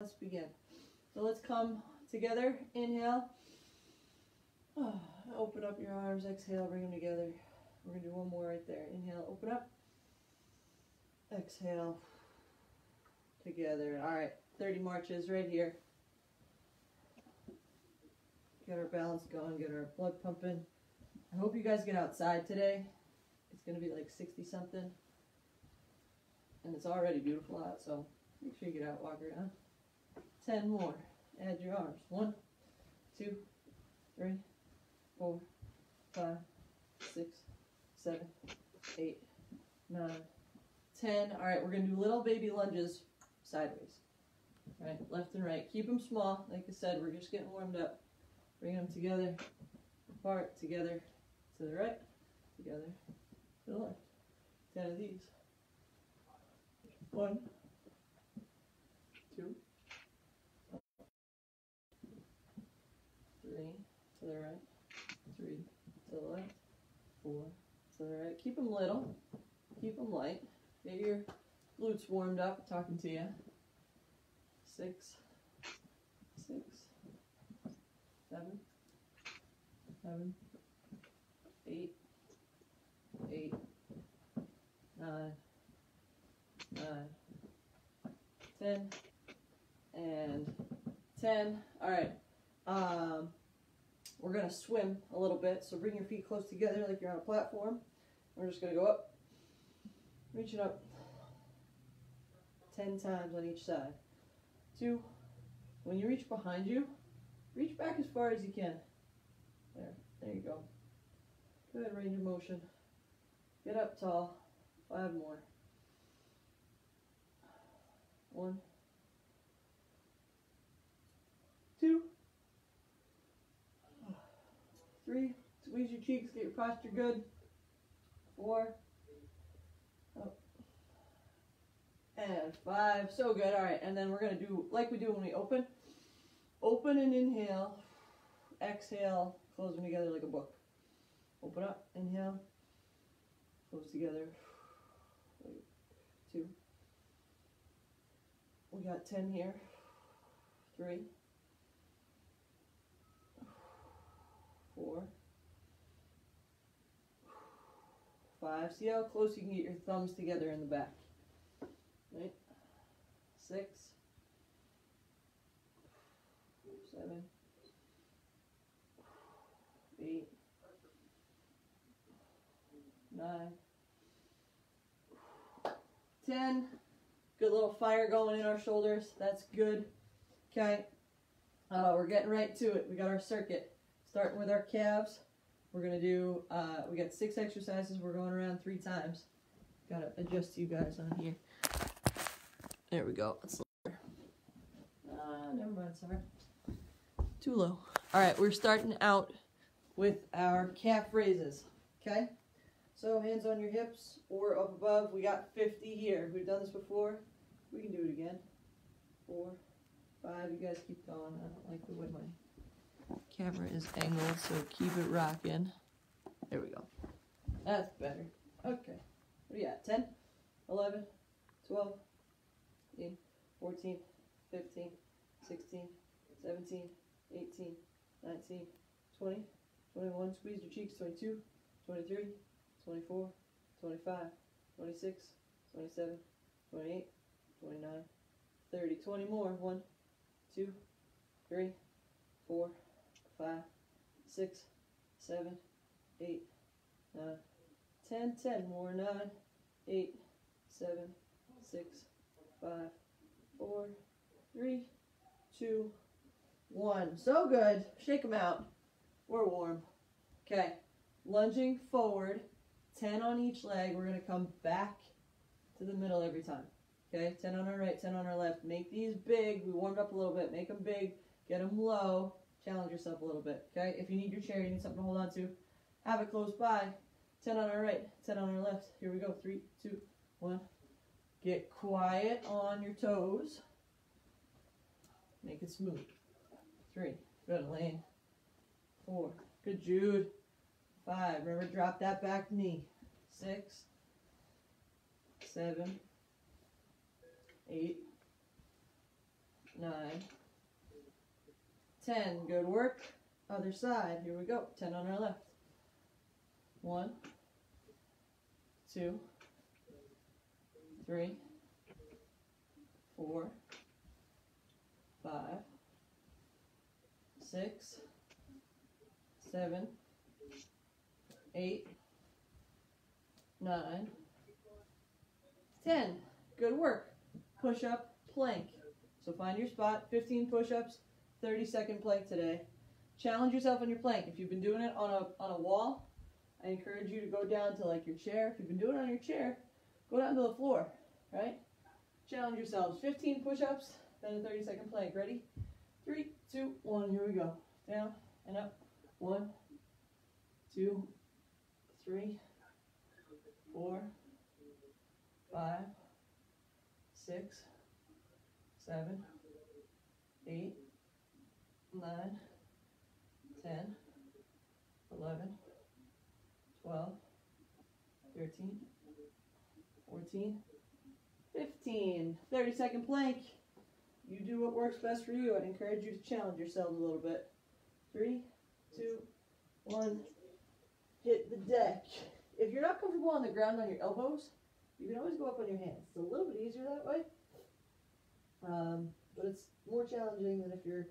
let's begin. So let's come together. Inhale. open up your arms. Exhale. Bring them together. We're going to do one more right there. Inhale. Open up. Exhale. Together. All right. 30 marches right here. Get our balance going. Get our blood pumping. I hope you guys get outside today. It's going to be like 60 something. And it's already beautiful out, so make sure you get out, walk around. 10 more. Add your arms. One, two, three, four, five, six, seven, eight, nine, ten. All right, we're going to do little baby lunges sideways. Right, left and right. Keep them small. Like I said, we're just getting warmed up. Bring them together, apart, together, to the right, together, to the left. Ten of these. One, two, three, to the right, three, to the left, four, to the right. Keep them little, keep them light. Get your glutes warmed up, talking to you. Six, six, seven, seven, eight, eight, nine, nine, ten, and ten. All right. Um, we're gonna swim a little bit, so bring your feet close together like you're on a platform. We're just gonna go up, reaching up 10 times on each side. Two, when you reach behind you, reach back as far as you can. There, there you go. Good range of motion. Get up tall. Five more. One, two, three. Squeeze your cheeks, get your posture good. Four. Oh. And five. So good. All right. And then we're going to do like we do when we open. Open and inhale. Exhale. Close them together like a book. Open up. Inhale. Close together. Two. We got 10 here. Three. Four. Five. See how close you can get your thumbs together in the back. Right? Six. Seven. Eight. Nine. Ten. Good little fire going in our shoulders. That's good. Okay. Uh, we're getting right to it. We got our circuit. Starting with our calves. We're going to do, uh, we got six exercises. We're going around three times. Got to adjust you guys on here. There we go. It's lower. Ah, never mind. Sorry. Too low. All right. We're starting out with our calf raises. Okay. So hands on your hips or up above. We got 50 here. We've done this before. We can do it again. Four, five. You guys keep going. I don't like the way camera is angled, so keep it rocking. There we go. That's better. Okay. What do you got? 10, 11, 12, 13, 14, 15, 16, 17, 18, 19, 20, 21. Squeeze your cheeks. 22, 23, 24, 25, 26, 27, 28, 29, 30. 20 more. 1, 2, 3, 4, 5, 6, 7, 8, 9, 10. 10 more. 9, 8, 7, 6, 5, 4, 3, 2, 1. So good. Shake them out. We're warm. Okay. Lunging forward. 10 on each leg. We're going to come back to the middle every time. Okay, 10 on our right, 10 on our left. Make these big. We warmed up a little bit. Make them big. Get them low. Challenge yourself a little bit. Okay, if you need your chair, you need something to hold on to, have it close by. 10 on our right, 10 on our left. Here we go. Three, two, one. Get quiet on your toes. Make it smooth. Three. Good, Elaine. Four. Good, Jude. Five. Remember, drop that back knee. Six. Seven. Eight. Nine. 10. Good work. Other side. Here we go. 10 on our left. One, two, three, four, five, six, seven, eight, nine, ten. Good work. Push up, plank. So find your spot. 15 push ups, 30 second plank today. Challenge yourself on your plank. If you've been doing it on a, on a wall, I encourage you to go down to like your chair. If you've been doing it on your chair, go down to the floor, right? Challenge yourselves. 15 push-ups, then a 30 second plank. Ready? Three, two, one. Here we go. Down and up. One, two, three, four, five, six, seven, eight, nine, ten, eleven. 12, 13, 14, 15. 30 second plank. You do what works best for you. I'd encourage you to challenge yourselves a little bit. Three, two, one. Hit the deck. If you're not comfortable on the ground on your elbows, you can always go up on your hands. It's a little bit easier that way. Um, but it's more challenging than if you're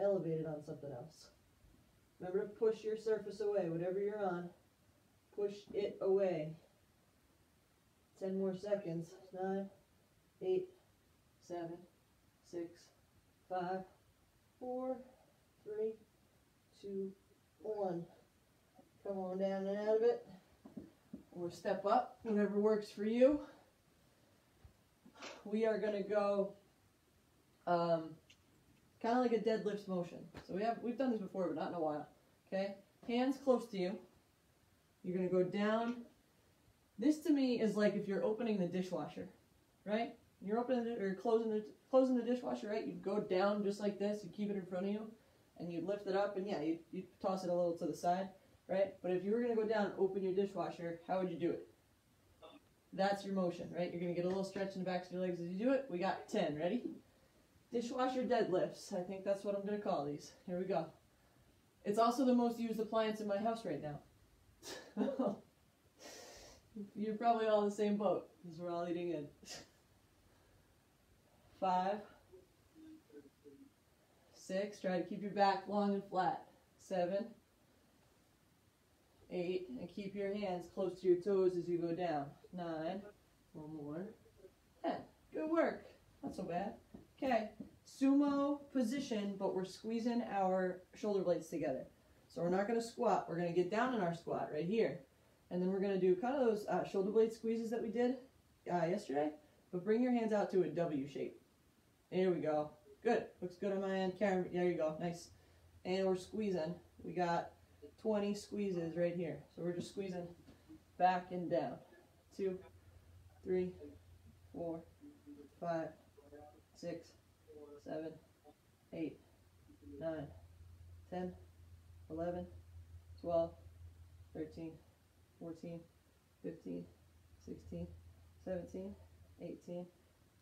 elevated on something else. Remember to push your surface away, whatever you're on. Push it away. 10 more seconds. Nine, eight, seven, six, five, four, three, two, one. Come on down and out of it. Or step up, whatever works for you. We are going to go um, kind of like a deadlift motion. So we have we've done this before, but not in a while. Okay, hands close to you. You're going to go down. This to me is like if you're opening the dishwasher, right? You're opening or closing the closing the dishwasher, right? You go down just like this. You keep it in front of you, and you lift it up, and yeah, you you toss it a little to the side, right? But if you were going to go down and open your dishwasher, how would you do it? That's your motion, right? You're going to get a little stretch in the backs of your legs as you do it. We got 10. Ready? Dishwasher deadlifts. I think that's what I'm going to call these. Here we go. It's also the most used appliance in my house right now. You're probably all in the same boat because we're all eating in. Five, six, try to keep your back long and flat. Seven, eight, and keep your hands close to your toes as you go down. Nine, one more, ten. Good work. Not so bad. Okay, sumo position, but we're squeezing our shoulder blades together. So we're not going to squat. We're going to get down in our squat right here. And then we're going to do kind of those uh, shoulder blade squeezes that we did uh, yesterday. But bring your hands out to a W shape. There we go. Good. Looks good on my end. Karen, there you go. Nice. And we're squeezing. We got 20 squeezes right here. So we're just squeezing back and down. Two, three, four, five, six, seven, eight, nine, ten. 11, 12, 13, 14, 15, 16, 17, 18,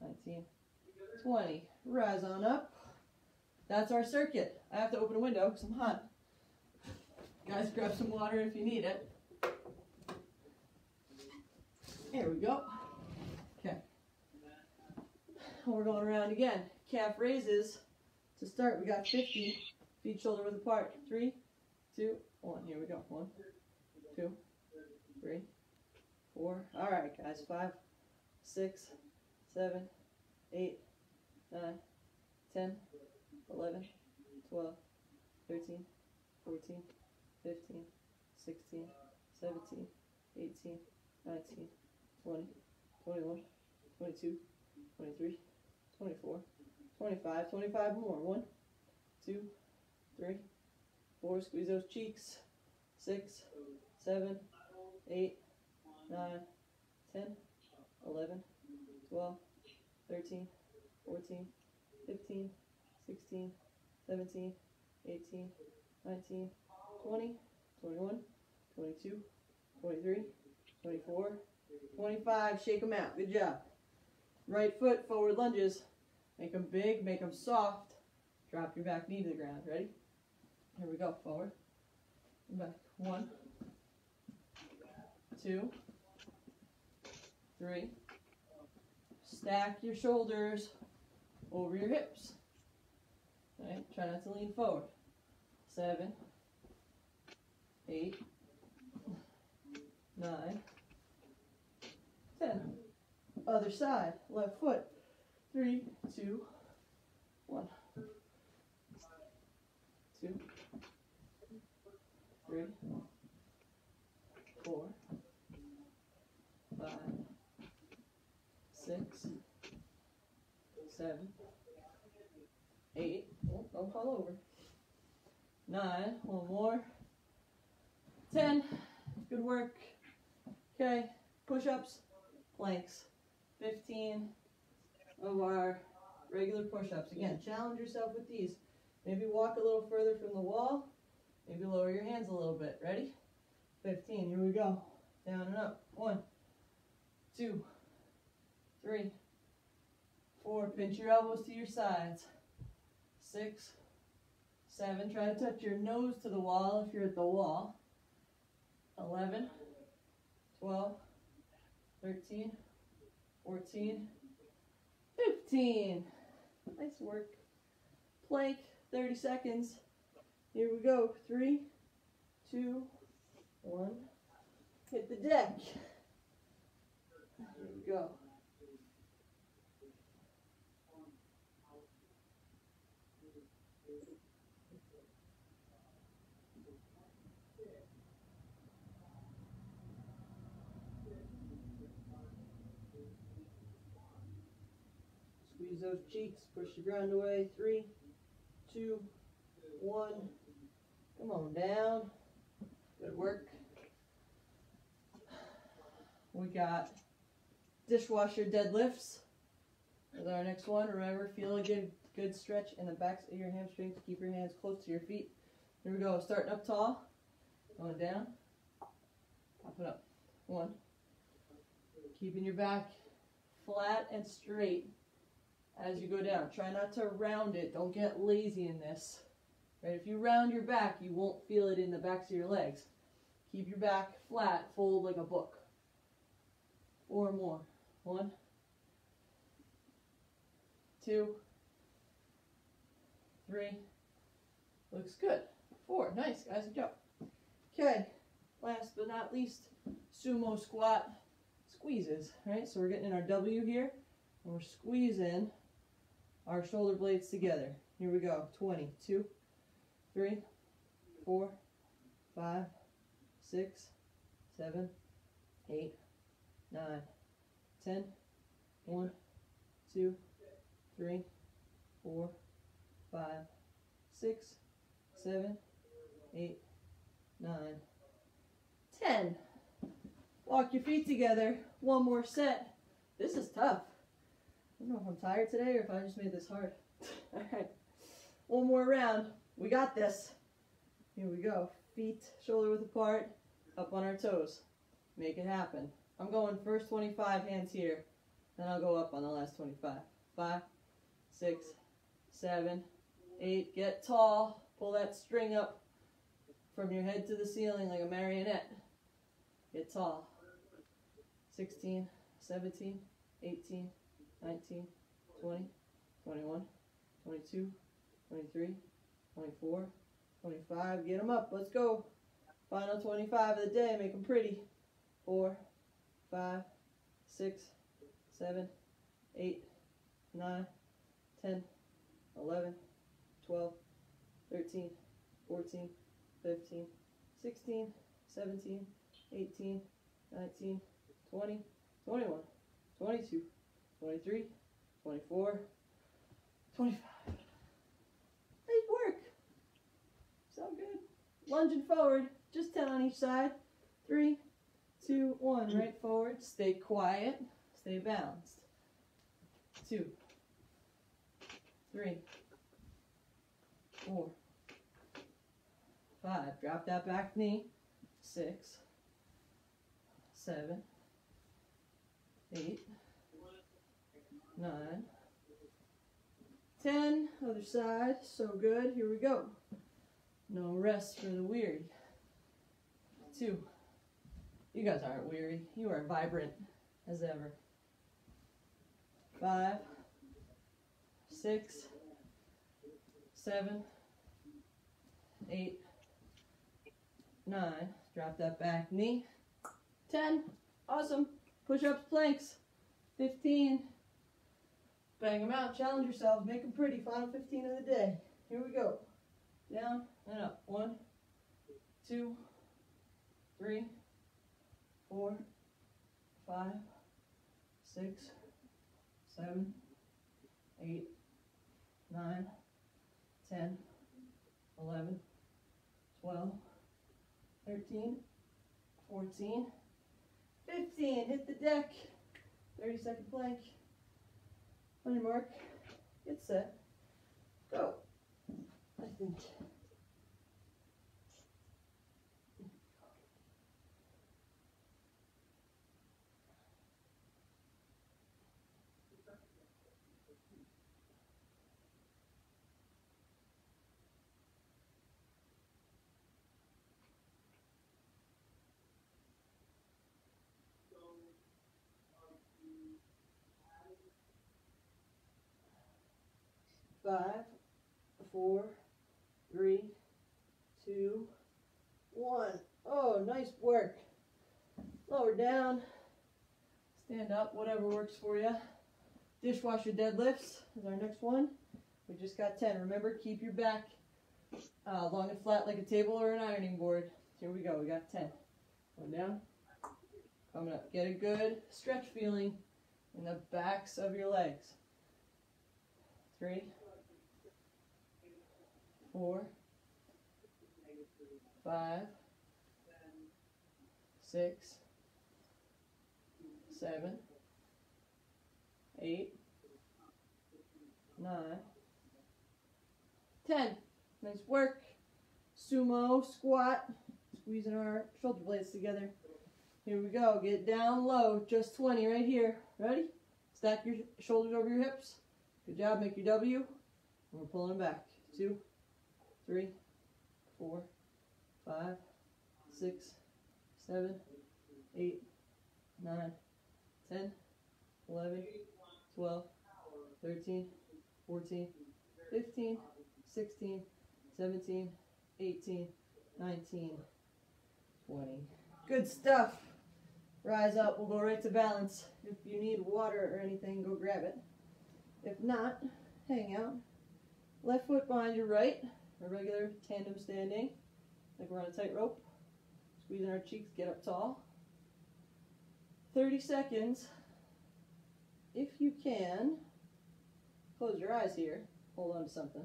19, 20. Rise on up. That's our circuit. I have to open a window because I'm hot. Guys, grab some water if you need it. Here we go. We're going around again. Calf raises. To start, we got 50. Feet shoulder width apart. Three, two, one. Here we go. One, two, three, four. All right, guys. Five, six, seven, eight, nine, ten, eleven, twelve, thirteen, fourteen, fifteen, sixteen, seventeen, eighteen, nineteen, twenty, twenty-one, twenty-two, twenty-three, twenty-four, twenty-five, twenty-five more. One, two, three four, squeeze those cheeks, six, seven, eight, nine, ten, eleven, twelve, thirteen, fourteen, fifteen, sixteen, seventeen, eighteen, nineteen, twenty, twenty-one, twenty-two, twenty-three, twenty-four, twenty-five. Shake them out. Good job. Right foot, forward lunges. Make them big, make them soft. Drop your back knee to the ground. Ready? Here we go. Forward. And back. One. Two. Three. Stack your shoulders over your hips. Right? Try not to lean forward. Seven. Eight. Nine. Ten. Other side. Left foot. Three, two, one. Two. Three. Four. Five. Six. Seven. Eight. Oh, don't fall over. Nine. One more. Ten. Good work. Okay. Push ups. Planks. Fifteen of our regular push-ups. Again, challenge yourself with these. Maybe walk a little further from the wall. Maybe lower your hands a little bit. Ready? 15. Here we go. Down and up. One, two, three, four. Pinch your elbows to your sides. Six, seven. Try to touch your nose to the wall if you're at the wall. 11, 12, 13, 14, 15. Nice work. Plank, 30 seconds. Here we go. Three, two, one. Hit the deck. Here we go. Squeeze those cheeks, push the ground away. Three, two, one. Come on down. Good work. We got dishwasher deadlifts. Our next one, remember, feel a good, good stretch in the backs of your hamstrings. Keep your hands close to your feet. Here we go. Starting up tall. Going down. Pop it up. One. Keeping your back flat and straight as you go down. Try not to round it. Don't get lazy in this. Right? If you round your back, you won't feel it in the backs of your legs. Keep your back flat, fold like a book. Four more. One, two, three. Looks good. Four. Nice, guys. Good job. Okay. Last but not least, sumo squat squeezes. Right? So we're getting in our W here, and we're squeezing our shoulder blades together. Here we go. 20, 2, 3, 4, 5, 6, 7, 8, 9, 10, 1, 2, 3, 4, 5, 6, 7, 8, 9, 10. Walk your feet together. One more set. This is tough. I don't know if I'm tired today or if I just made this hard. All right. One more round. We got this. Here we go. Feet shoulder width apart, up on our toes. Make it happen. I'm going first 25 hands here, then I'll go up on the last 25. Five, six, seven, eight. Get tall. Pull that string up from your head to the ceiling like a marionette. Get tall. 16, 17, 18, 19, 20, 21, 22, 23, 24, 25. Get them up. Let's go. Final 25 of the day. Make them pretty. 4, 5, 6, 7, 8, 9, 10, 11, 12, 13, 14, 15, 16, 17, 18, 19, 20, 21, 22, 23, 24, 25. Nice work. So good. Lunging forward, just 10 on each side. Three, two, one. Mm. Right forward. Stay quiet. Stay balanced. Two, three, four, five. Drop that back knee. Six, seven, eight, nine, 10. Other side. So good. Here we go. No rest for the weary. Two. You guys aren't weary. You are vibrant as ever. Five, six, seven, eight, nine. Drop that back knee. Ten. Awesome. Push-ups, planks. Fifteen. Bang them out. Challenge yourselves. Make them pretty. Final 15 of the day. Here we go. Down and up. One, two, three, four, five, six, seven, eight, nine, ten, eleven, twelve, thirteen, fourteen, fifteen. Hit the deck. 30 second plank. On your mark. Get set. Go. I think. Five, four, three, two, one. Oh, nice work. Lower down. Stand up, whatever works for you. Dishwasher deadlifts is our next one. We just got 10. Remember, keep your back uh, long and flat like a table or an ironing board. Here we go. We got 10. Going down. Coming up. Get a good stretch feeling in the backs of your legs. Three, four, five, six, seven, eight, nine, ten. Nice work. Sumo squat. Squeezing our shoulder blades together. Here we go. Get down low. Just 20 right here. Ready? Stack your shoulders over your hips. Good job. Make your W. And we're pulling back. Two, three, four, five, six, seven, eight, nine, ten, eleven, twelve, thirteen, fourteen, fifteen, sixteen, seventeen, eighteen, nineteen, twenty. Good stuff. Rise up. We'll go right to balance. If you need water or anything, go grab it. If not, hang out. Left foot behind your right, a regular tandem standing, like we're on a tightrope. Squeezing our cheeks, get up tall. 30 seconds. If you can, close your eyes here. Hold on to something.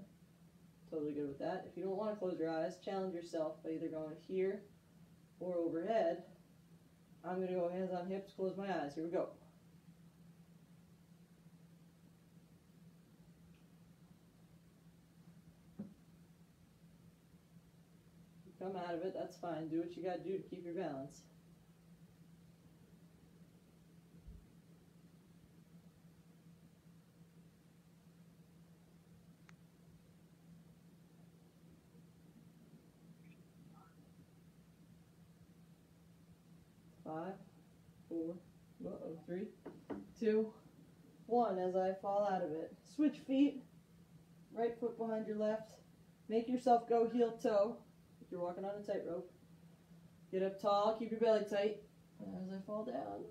Totally good with that. If you don't want to close your eyes, challenge yourself by either going here or overhead. I'm going to go hands on hips, close my eyes. Here we go. Come out of it, that's fine. Do what you got to do to keep your balance. Five, four, uh -oh, three, two, one. As I fall out of it. Switch feet. Right foot behind your left. Make yourself go heel toe you're walking on a tightrope. Get up tall, keep your belly tight. As I fall down,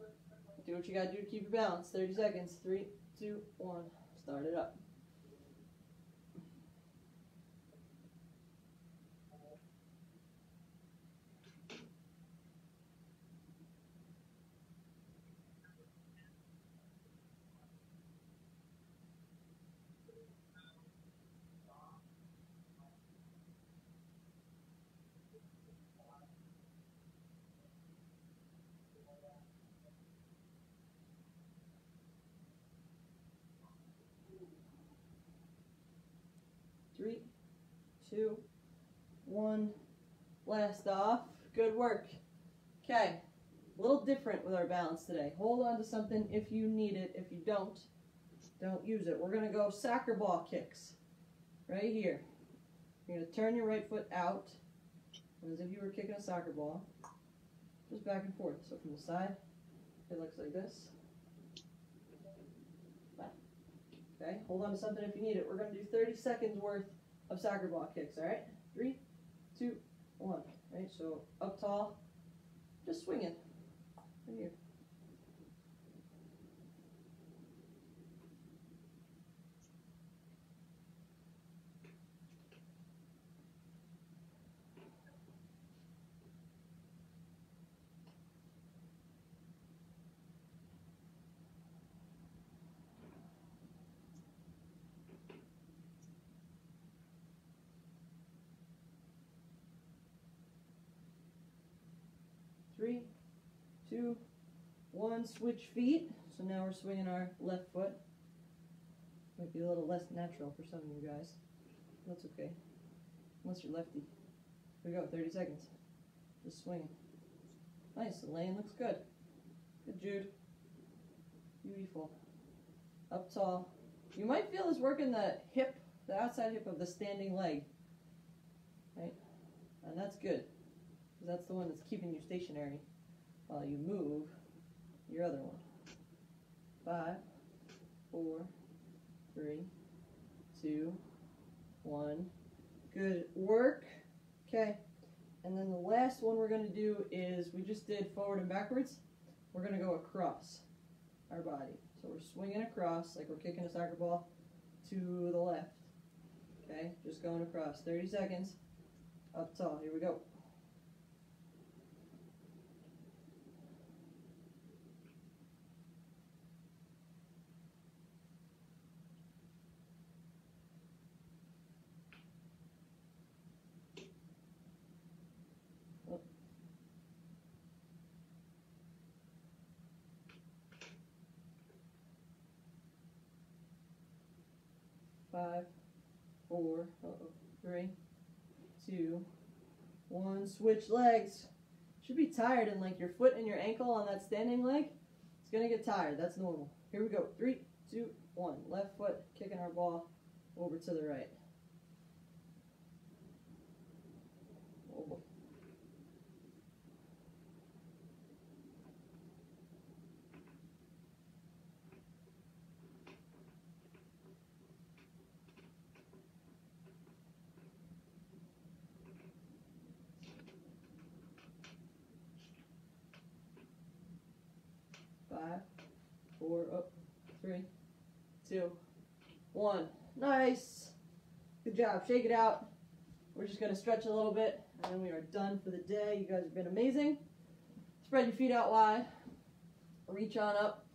do what you gotta do to keep your balance. 30 seconds. Three, two, one. Start it up. Three, two, one. Last off. Good work. Okay. A little different with our balance today. Hold on to something if you need it. If you don't, Don't use it. We're gonna go soccer ball kicks. Right here. You're gonna turn your right foot out as if you were kicking a soccer ball. Just back and forth. So from the side, it looks like this. Okay, hold on to something if you need it. We're gonna do 30 seconds worth of soccer ball kicks, alright? Three, two, one. Right, so up tall, just swinging. Right here. Three, two, one. Switch feet. So now we're swinging our left foot. Might be a little less natural for some of you guys. That's okay. Unless you're lefty. Here we go. 30 seconds. Just swinging. Nice. Elaine looks good. Good, Jude. Beautiful. Up tall. You might feel this working the hip, the outside hip of the standing leg. Right? And that's good. That's the one that's keeping you stationary while you move your other one. Five, four, three, two, one. Good work. Okay. And then the last one we're going to do is we just did forward and backwards. We're going to go across our body. So we're swinging across like we're kicking a soccer ball to the left. Okay, just going across. 30 seconds. Up tall. Here we go. Five, four, uh-oh, three, two, one. Switch legs. Should be tired and like your foot and your ankle on that standing leg. It's gonna get tired. That's normal. Here we go. Three, two, one. Left foot kicking our ball over to the right. Oh boy. Five, four, up, three, two, one. Nice. Good job. Shake it out. We're just going to stretch a little bit and then we are done for the day. You guys have been amazing. Spread your feet out wide. Reach on up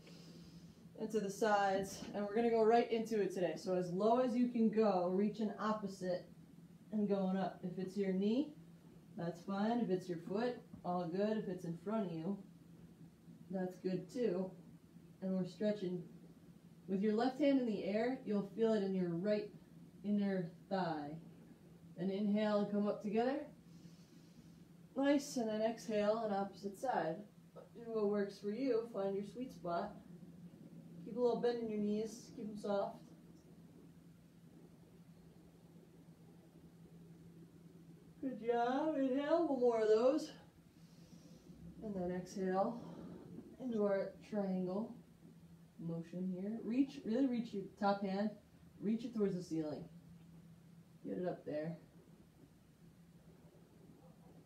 into the sides and we're going to go right into it today. So as low as you can go, reaching opposite and going up. If it's your knee, that's fine. If it's your foot, all good. If it's in front of you, that's good too. And we're stretching. With your left hand in the air, you'll feel it in your right inner thigh. And inhale and come up together. Nice, and then exhale on opposite side. Do what works for you. Find your sweet spot. Keep a little bend in your knees. Keep them soft. Good job. Inhale, one more of those. And then exhale into our triangle motion here. Reach, really reach your top hand, reach it towards the ceiling. Get it up there.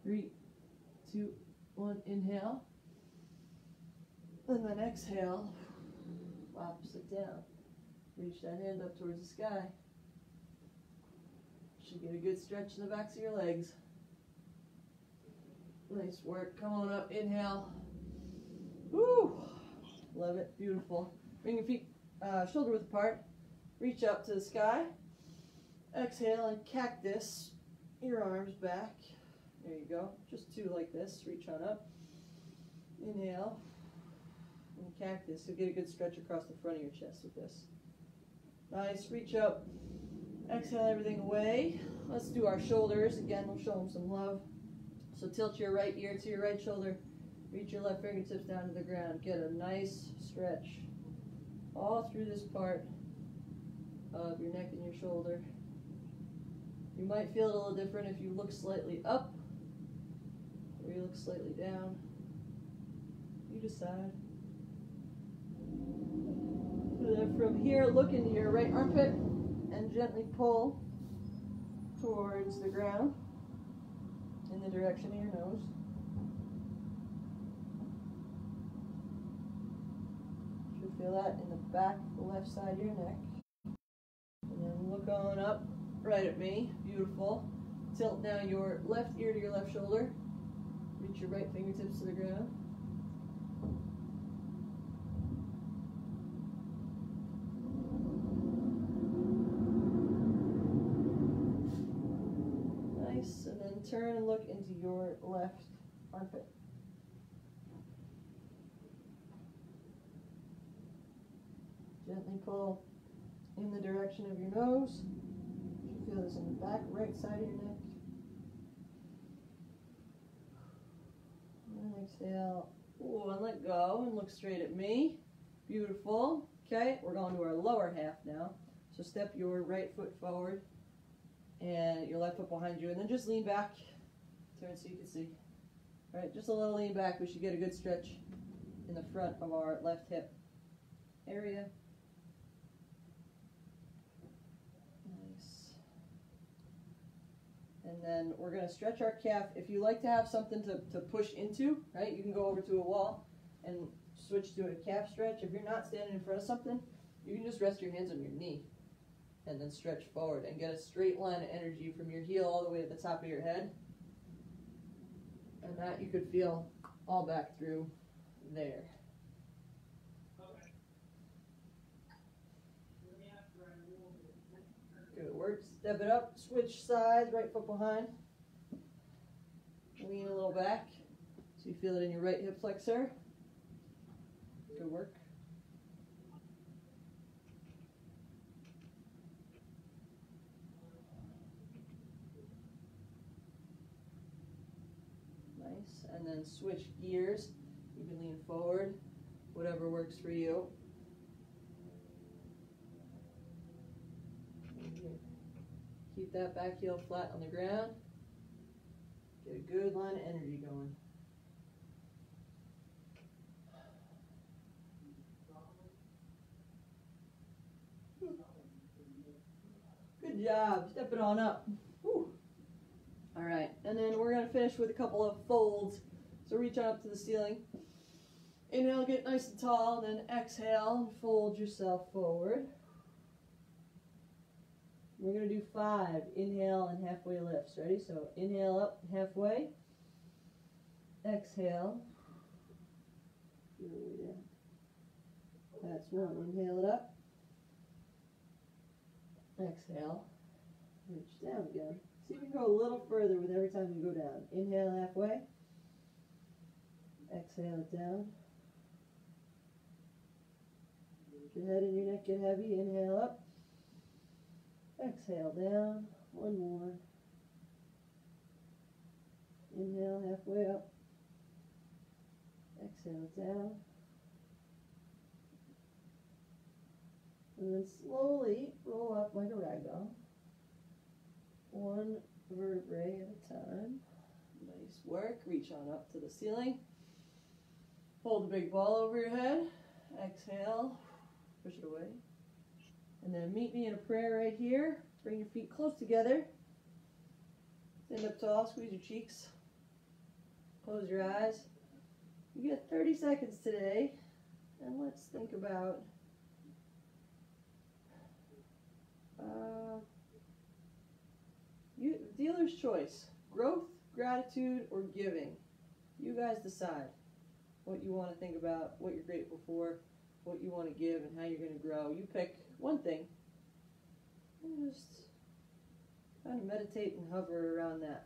Three, two, one, inhale. And then exhale, opposite down. Reach that hand up towards the sky. Should get a good stretch in the backs of your legs. Nice work. Come on up. Inhale. Woo! Love it. Beautiful. Bring your feet uh, shoulder width apart. Reach up to the sky. Exhale and cactus your arms back. There you go. Just two like this. Reach on up. Inhale. And cactus. You'll get a good stretch across the front of your chest with this. Nice. Reach up. Exhale everything away. Let's do our shoulders. Again, we'll show them some love. So tilt your right ear to your right shoulder. Reach your left fingertips down to the ground. Get a nice stretch all through this part of your neck and your shoulder. You might feel it a little different if you look slightly up or you look slightly down. You decide. Then from here, look into your right armpit and gently pull towards the ground in the direction of your nose. You feel that in the back, the left side of your neck. And then look on up right at me. Beautiful. Tilt now your left ear to your left shoulder. Reach your right fingertips to the ground. Nice. And then turn and look into your left armpit. Gently pull in the direction of your nose. You feel this in the back right side of your neck. And exhale. Ooh, and let go and look straight at me. Beautiful. Okay, we're going to our lower half now. So step your right foot forward and your left foot behind you, and then just lean back. Turn so you can see. All right, just a little lean back. We should get a good stretch in the front of our left hip area. Nice. And then we're going to stretch our calf. If you like to have something to, to push into, right, you can go over to a wall and switch to a calf stretch. If you're not standing in front of something, you can just rest your hands on your knee and then stretch forward and get a straight line of energy from your heel all the way to the top of your head. And that you could feel all back through there. Work. Step it up, switch sides, right foot behind. Lean a little back so you feel it in your right hip flexor. Good work. Nice. And then switch gears. You can lean forward, whatever works for you. Keep that back heel flat on the ground. Get a good line of energy going. Good job. Step it on up. Whew. All right, and then we're gonna finish with a couple of folds. So reach up to the ceiling. Inhale, get nice and tall, then exhale and fold yourself forward. We're gonna do five. Inhale and halfway lifts. Ready? So inhale up halfway. Exhale. That's one. Inhale it up. Exhale. Reach down again. See if you can go a little further with every time you go down. Inhale halfway. Exhale it down. Your head and your neck get heavy. Inhale up. Exhale down. One more. Inhale halfway up. Exhale down. And then slowly roll up like a ragdoll. One vertebrae at a time. Nice work. Reach on up to the ceiling. Hold the big ball over your head. Exhale. Push it away. And then meet me in a prayer right here. Bring your feet close together. Stand up tall. Squeeze your cheeks. Close your eyes. You get 30 seconds today. And let's think about uh, you, dealer's choice. Growth, gratitude, or giving. You guys decide what you want to think about, what you're grateful for, what you want to give, and how you're going to grow. You pick one thing just kind of meditate and hover around that.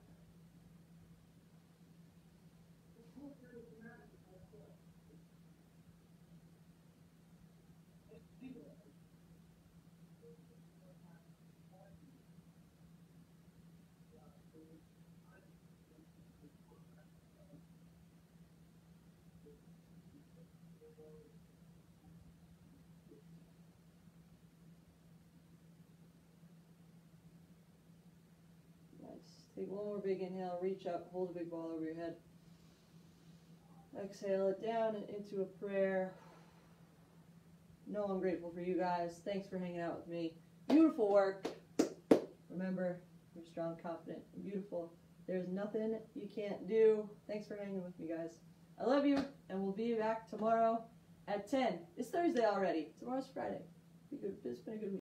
Take one more big inhale, reach up, hold a big ball over your head. Exhale it down and into a prayer. No, I'm grateful for you guys. Thanks for hanging out with me. Beautiful work. Remember, you're strong, confident, and beautiful. There's nothing you can't do. Thanks for hanging with me, guys. I love you, and we'll be back tomorrow at 10. It's Thursday already. Tomorrow's Friday. It's been a good week.